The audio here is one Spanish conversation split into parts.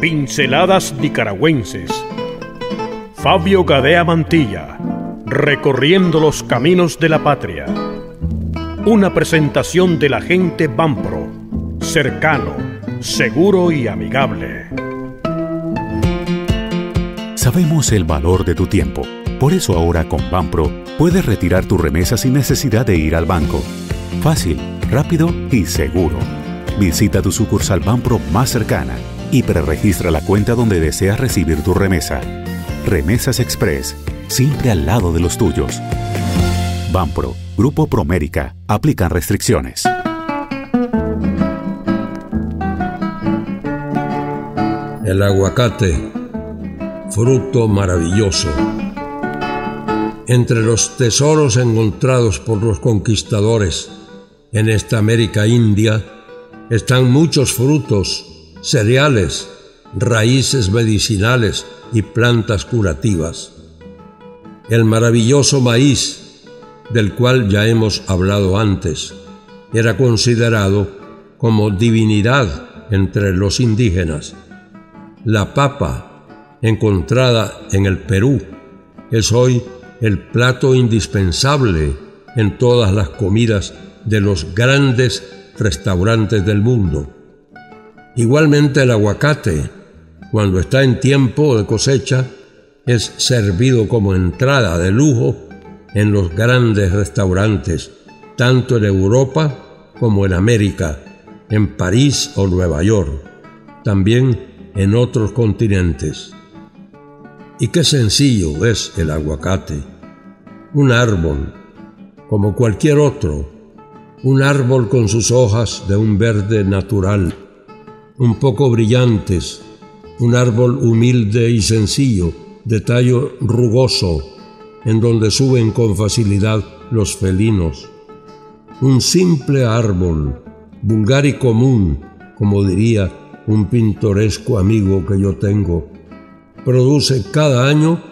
Pinceladas nicaragüenses. Fabio Gadea Mantilla, recorriendo los caminos de la patria. Una presentación de la gente Bampro, cercano, seguro y amigable. Sabemos el valor de tu tiempo. Por eso ahora con Banpro puedes retirar tu remesa sin necesidad de ir al banco. Fácil, rápido y seguro. Visita tu sucursal Banpro más cercana y preregistra la cuenta donde deseas recibir tu remesa. Remesas Express, siempre al lado de los tuyos. Banpro, Grupo Promérica, aplican restricciones. El aguacate, fruto maravilloso. Entre los tesoros encontrados por los conquistadores en esta América India están muchos frutos cereales, raíces medicinales y plantas curativas. El maravilloso maíz, del cual ya hemos hablado antes, era considerado como divinidad entre los indígenas. La papa, encontrada en el Perú, es hoy el plato indispensable en todas las comidas de los grandes restaurantes del mundo. Igualmente el aguacate, cuando está en tiempo de cosecha, es servido como entrada de lujo en los grandes restaurantes, tanto en Europa como en América, en París o Nueva York, también en otros continentes. Y qué sencillo es el aguacate. Un árbol, como cualquier otro, un árbol con sus hojas de un verde natural un poco brillantes, un árbol humilde y sencillo, de tallo rugoso, en donde suben con facilidad los felinos. Un simple árbol, vulgar y común, como diría un pintoresco amigo que yo tengo, produce cada año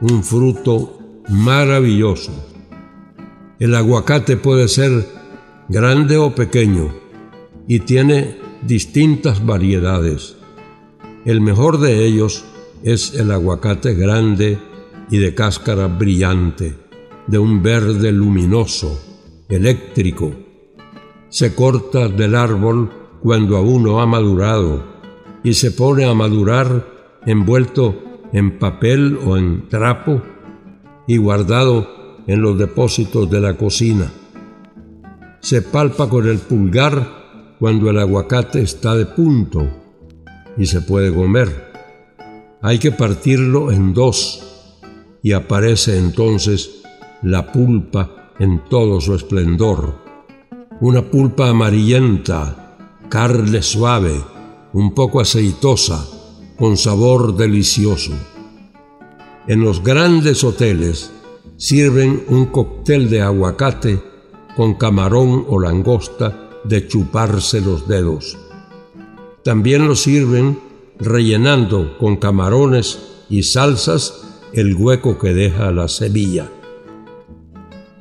un fruto maravilloso. El aguacate puede ser grande o pequeño y tiene distintas variedades. El mejor de ellos es el aguacate grande y de cáscara brillante, de un verde luminoso, eléctrico. Se corta del árbol cuando aún no ha madurado y se pone a madurar envuelto en papel o en trapo y guardado en los depósitos de la cocina. Se palpa con el pulgar cuando el aguacate está de punto y se puede comer. Hay que partirlo en dos y aparece entonces la pulpa en todo su esplendor. Una pulpa amarillenta, carne suave, un poco aceitosa, con sabor delicioso. En los grandes hoteles sirven un cóctel de aguacate con camarón o langosta de chuparse los dedos. También lo sirven rellenando con camarones y salsas el hueco que deja la semilla.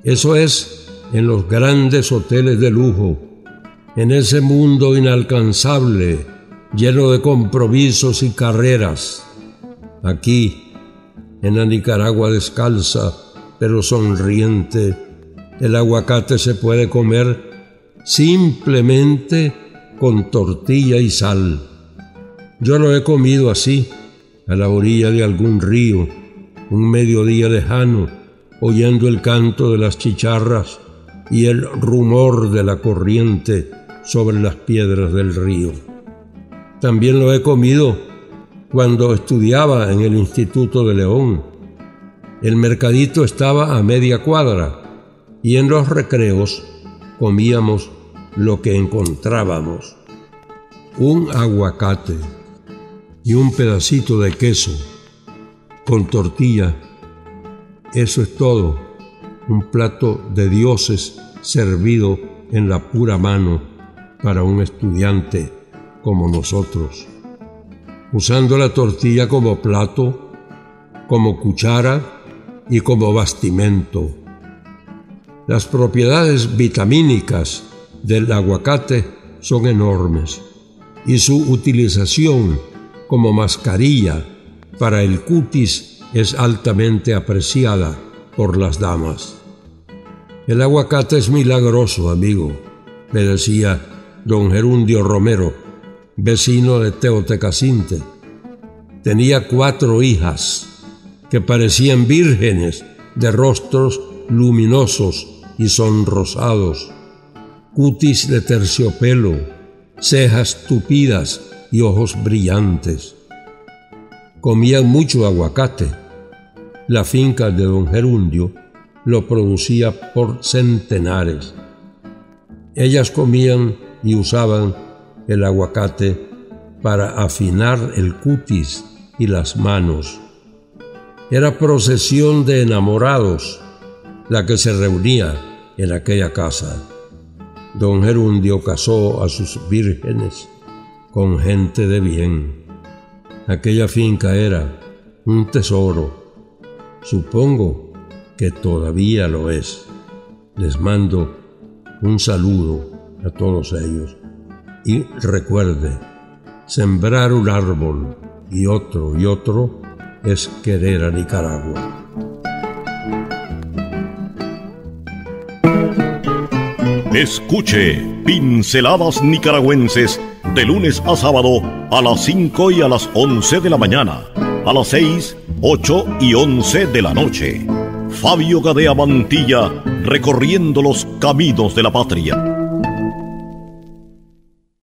Eso es en los grandes hoteles de lujo, en ese mundo inalcanzable, lleno de compromisos y carreras. Aquí, en la Nicaragua descalza, pero sonriente, el aguacate se puede comer simplemente con tortilla y sal. Yo lo he comido así, a la orilla de algún río, un mediodía lejano, oyendo el canto de las chicharras y el rumor de la corriente sobre las piedras del río. También lo he comido cuando estudiaba en el Instituto de León. El mercadito estaba a media cuadra y en los recreos comíamos lo que encontrábamos. Un aguacate y un pedacito de queso con tortilla. Eso es todo. Un plato de dioses servido en la pura mano para un estudiante como nosotros. Usando la tortilla como plato, como cuchara y como bastimento. Las propiedades vitamínicas del aguacate son enormes y su utilización como mascarilla para el cutis es altamente apreciada por las damas. El aguacate es milagroso, amigo, me decía don Gerundio Romero, vecino de Teotecacinte. Tenía cuatro hijas que parecían vírgenes de rostros luminosos y sonrosados, cutis de terciopelo, cejas tupidas y ojos brillantes. Comían mucho aguacate. La finca de don Gerundio lo producía por centenares. Ellas comían y usaban el aguacate para afinar el cutis y las manos. Era procesión de enamorados la que se reunía en aquella casa. Don Gerundio casó a sus vírgenes con gente de bien. Aquella finca era un tesoro. Supongo que todavía lo es. Les mando un saludo a todos ellos. Y recuerde, sembrar un árbol y otro y otro es querer a Nicaragua. Escuche Pinceladas Nicaragüenses de lunes a sábado a las 5 y a las 11 de la mañana, a las 6, 8 y 11 de la noche. Fabio Gadea Mantilla recorriendo los caminos de la patria.